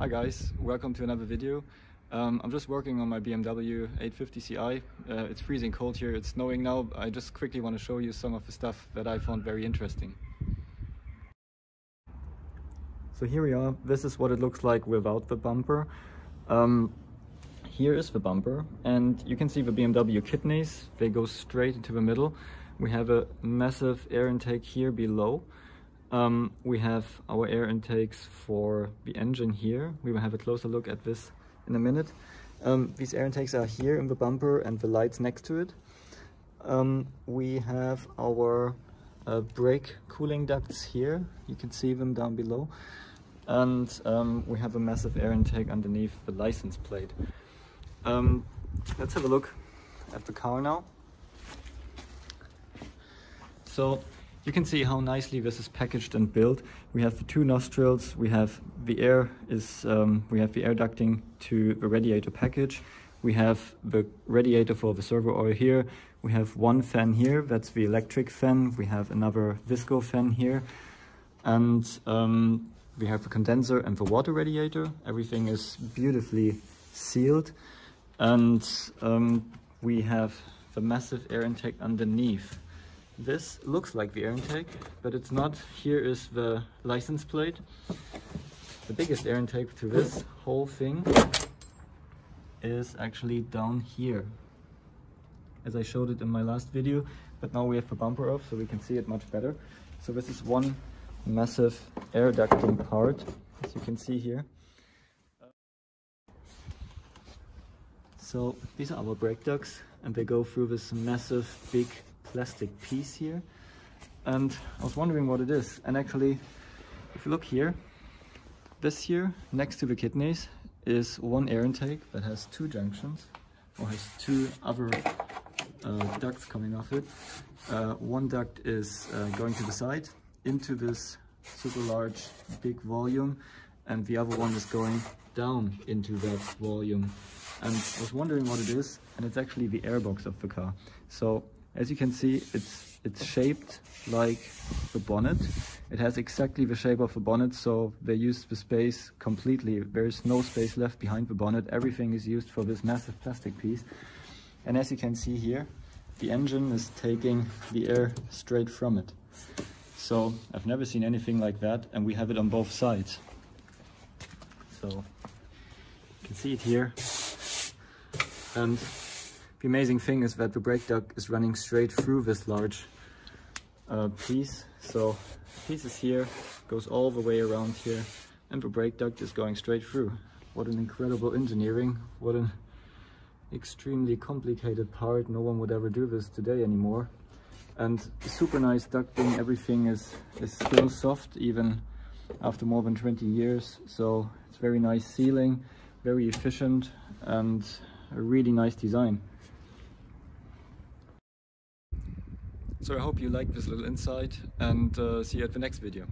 Hi guys, welcome to another video. Um, I'm just working on my BMW 850 Ci. Uh, it's freezing cold here, it's snowing now. I just quickly want to show you some of the stuff that I found very interesting. So here we are, this is what it looks like without the bumper. Um, here is the bumper and you can see the BMW kidneys, they go straight into the middle. We have a massive air intake here below um, we have our air intakes for the engine here. We will have a closer look at this in a minute. Um, these air intakes are here in the bumper and the lights next to it. Um, we have our uh, brake cooling ducts here. You can see them down below. And um, we have a massive air intake underneath the license plate. Um, let's have a look at the car now. So you can see how nicely this is packaged and built. We have the two nostrils, we have the air is um, we have the air ducting to the radiator package. We have the radiator for the servo oil here. We have one fan here, that's the electric fan. We have another visco fan here. And um, we have the condenser and the water radiator. Everything is beautifully sealed. And um, we have the massive air intake underneath. This looks like the air intake, but it's not. Here is the license plate. The biggest air intake to this whole thing is actually down here, as I showed it in my last video, but now we have the bumper off so we can see it much better. So this is one massive air ducting part, as you can see here. So these are our brake ducts and they go through this massive big plastic piece here. And I was wondering what it is. And actually, if you look here, this here, next to the kidneys, is one air intake that has two junctions, or has two other uh, ducts coming off it. Uh, one duct is uh, going to the side into this super large big volume and the other one is going down into that volume and I was wondering what it is and it's actually the airbox of the car so as you can see, it's, it's shaped like the bonnet. It has exactly the shape of a bonnet, so they used the space completely. There's no space left behind the bonnet. Everything is used for this massive plastic piece. And as you can see here, the engine is taking the air straight from it. So I've never seen anything like that, and we have it on both sides. So you can see it here. And the amazing thing is that the brake duct is running straight through this large uh, piece. So piece is here, goes all the way around here, and the brake duct is going straight through. What an incredible engineering, what an extremely complicated part. No one would ever do this today anymore. And super nice ducting, everything is, is still soft even after more than 20 years. So it's very nice sealing, very efficient, and a really nice design. So I hope you liked this little insight and uh, see you at the next video.